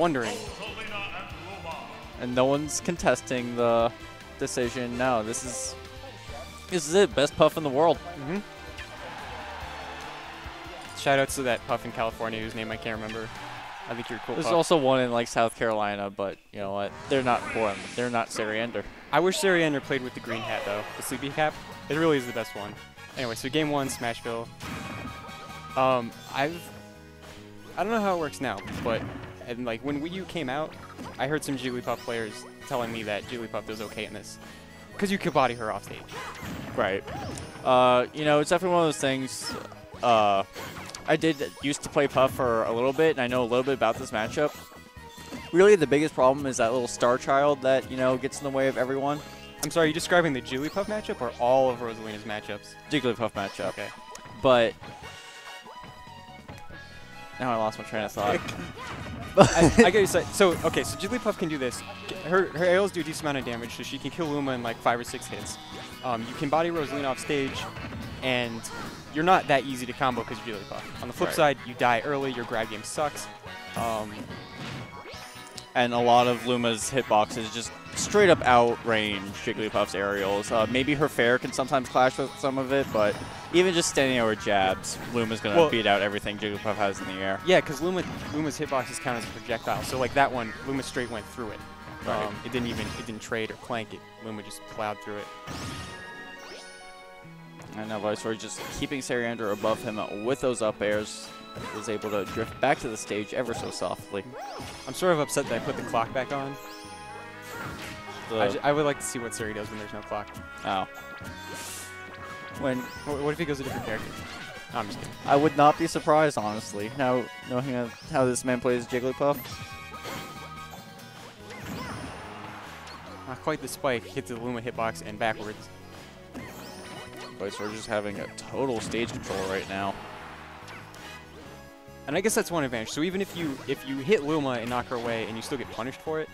wondering. And no one's contesting the decision. No, this is this is it. Best puff in the world. Mm-hmm. Shout out to that puff in California whose name I can't remember. I think you're cool. There's puff. also one in like South Carolina, but you know what? They're not born. They're not Serynder. I wish Serynder played with the green hat though, the sleepy cap. It really is the best one. Anyway, so game one, Smashville. Um, I've I don't know how it works now, but and like when Wii U came out, I heard some Jigglypuff players telling me that Jigglypuff was okay in this because you could body her off stage. Right. Uh, you know, it's definitely one of those things. Uh, I did used to play Puff for a little bit, and I know a little bit about this matchup. Really, the biggest problem is that little star child that you know gets in the way of everyone. I'm sorry, are you describing the Jigglypuff matchup or all of Rosalina's matchups? Jigglypuff matchup. Okay. But now I lost my train of thought. I, I get you. So, so, okay, so Jigglypuff can do this. Her her aerials do a decent amount of damage, so she can kill Luma in like five or six hits. Um, you can body Rosalina off stage, and you're not that easy to combo because you're Jigglypuff. On the flip Right. side, you die early, your grab game sucks. Um, and a lot of Luma's hitboxes just straight up outrange Jigglypuff's aerials. Uh, maybe her fair can sometimes clash with some of it, but even just standing over jabs, Luma's gonna Well- beat out everything Jigglypuff has in the air. yeah, because Luma Luma's hitboxes count as a projectile. So like that one, Luma straight went through it. Right. Um, it didn't even it didn't trade or clank it. Luma just plowed through it. And now Viceroy just keeping Serynder above him with those up airs was able to drift back to the stage ever so softly. I'm sort of upset that I put the clock back on. I, The- ju- I would like to see what Suri does when there's no clock. oh. When What, what if he goes a different character? No, I'm just kidding. I would not be surprised, honestly, now knowing how- how this man plays Jigglypuff. Not quite the spike. Hit the Luma hitbox and backwards. Viceroy just having a total stage control right now. And I guess that's one advantage. So even if you if you hit Luma and knock her away and you still get punished for it,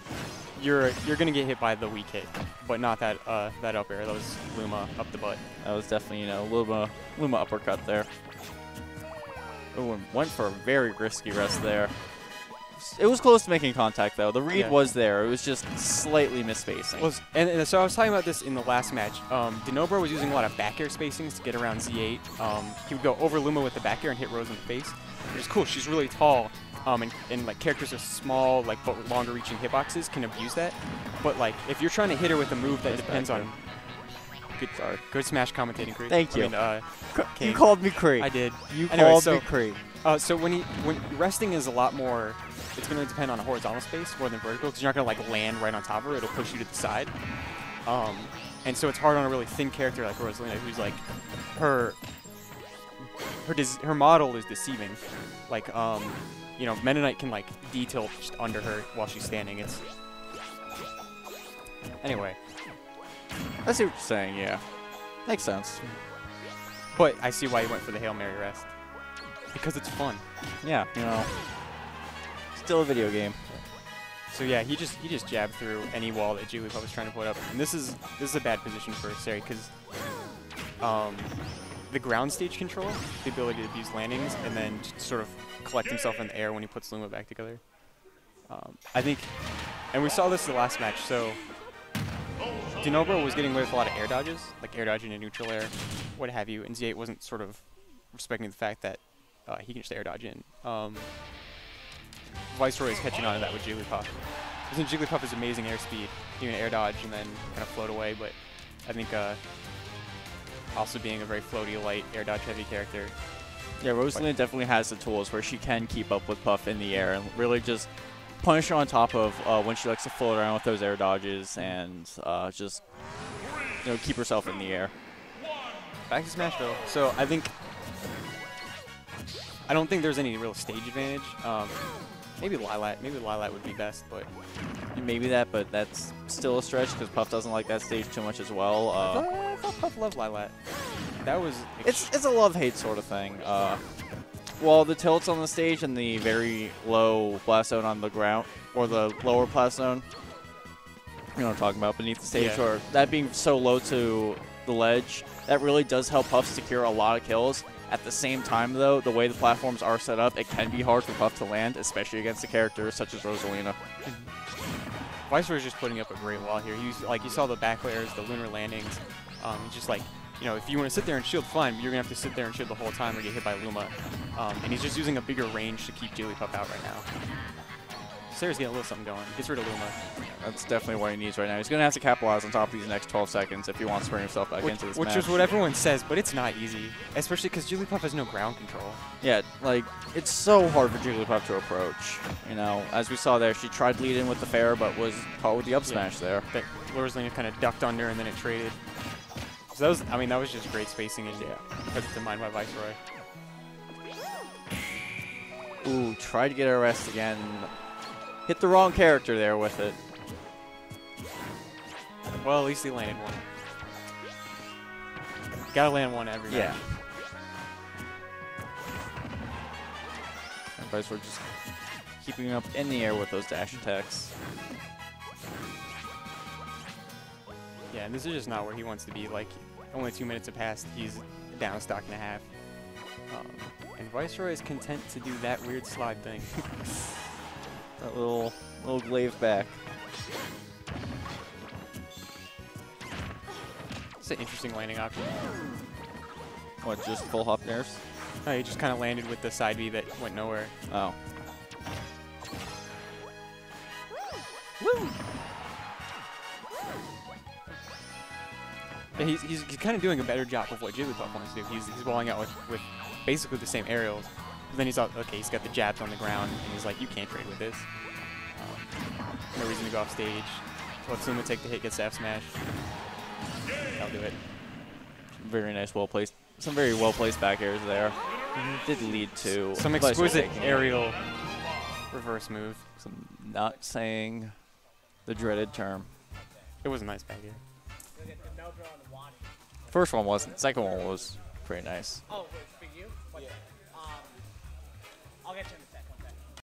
you're you're gonna get hit by the weak hit, but not that uh, that up air. That was Luma up the butt. That was definitely, you know, Luma, Luma uppercut there. Ooh, went for a very risky rest there. It was close to making contact, though. The read Yeah. was there. It was just slightly misspacing. Was and, and so I was talking about this in the last match. Um, Denobra was using a lot of back air spacings to get around Z8. Um, he would go over Luma with the back air and hit Rose in the face, which is cool. She's really tall, um, and, and like characters with small, like but longer reaching hitboxes can abuse that. But like if you're trying to hit her with a move that Nice depends on Good, sorry. good smash commentating, Creed. Thank I you. mean, uh, You called me Cree. I did. You Anyway, called so- me Cree. Uh, so when he when resting is a lot more, it's going to depend on a horizontal space more than vertical because you're not going to like land right on top of her. It'll push you to the side. Um, and so it's hard on a really thin character like Rosalina, who's like her her her model is deceiving. Like um, you know, Mennonite can like detail just under her while she's standing. It's anyway. I see what you're saying, yeah. Makes sense. But I see why you went for the hail mary rest because it's fun. Yeah, you know. Still a video game. So yeah, he just he just jabbed through any wall that Jigglypuff was trying to put up, and this is this is a bad position for Sari because um, the ground stage control, the ability to abuse landings, and then sort of collect himself in the air when he puts Luma back together. Um, I think, and we saw this in the last match. So Denobra was getting away with a lot of air dodges, like air dodging a neutral air, what have you, and Z8 wasn't sort of respecting the fact that uh, he can just air dodge in. Um, Viceroy is catching on to that with Jigglypuff. Isn't Jigglypuff is amazing airspeed, doing an air dodge and then kind of float away, but I think uh, also being a very floaty, light, air dodge heavy character. Yeah, Rosalina definitely has the tools where she can keep up with Puff in the air and really just punish her on top of uh, when she likes to float around with those air dodges and uh, just you know keep herself in the air. Back to Smashville. So I think I don't think there's any real stage advantage. Um, maybe Lylat. Maybe Lylat would be best, but Maybe that, but that's still a stretch because Puff doesn't like that stage too much as well. Uh, I thought Puff loved Lylat. That was it's it's a love hate sort of thing. Uh, well, the tilts on the stage and the very low blast zone on the ground or the lower blast zone. You know what I'm talking about beneath the stage, Yeah. or that being so low to the ledge, that really does help Puff secure a lot of kills. At the same time, though, the way the platforms are set up, it can be hard for Puff to land, especially against a character such as Rosalina. Viceroy is just putting up a great wall here. He's like you saw the back layers, the lunar landings. Um, just like you know, if you want to sit there and shield, fine, but you're gonna have to sit there and shield the whole time or get hit by Luma. Um, and he's just using a bigger range to keep Jigglypuff out right now. Sarah's getting a little something going. Gets rid of Luma. That's definitely what he needs right now. He's going to have to capitalize on top of these next 12 seconds if he wants to bring himself back Which, into this match. which match. is what everyone says, but it's not easy. Especially because Jigglypuff has no ground control. Yeah, like, it's so hard for Jigglypuff to approach. You know, as we saw there, she tried to lead in with the fair, but was caught with the up smash there. That Rosalina kind of ducked under and then it traded. So that was, I mean, that was just great spacing and yeah, it to mind by Viceroy. Ooh, tried to get her rest again. Hit the wrong character there with it. Well, at least he landed one. Gotta land one every Yeah. match. And Viceroy just keeping up in the air with those dash attacks. Yeah, and this is just not where he wants to be. Like, only two minutes have passed. He's down a stock and a half. Um, and Viceroy is content to do that weird slide thing. That little little glaive back. it's an interesting landing option. What, just full hop nairs? Oh, he just kind of landed with the side B that went nowhere. Oh. Yeah, he's, he's, he's kind of doing a better job of what Jigglypuff wants to do. He's, he's walling out with, with basically the same aerials. But then he's all, okay, he's got the jabs on the ground, and he's like, you can't trade with this. Um, no reason to go off stage. Let Luma take the hit, gets F smash. I'll do it. Very nice, well placed. Some very well placed back airs there. Did lead to Some Viceroy exquisite it. aerial reverse move. Some not saying the dreaded term. It was a nice back air. First one wasn't. Second one was pretty nice. Oh, wait, for you? I'll get you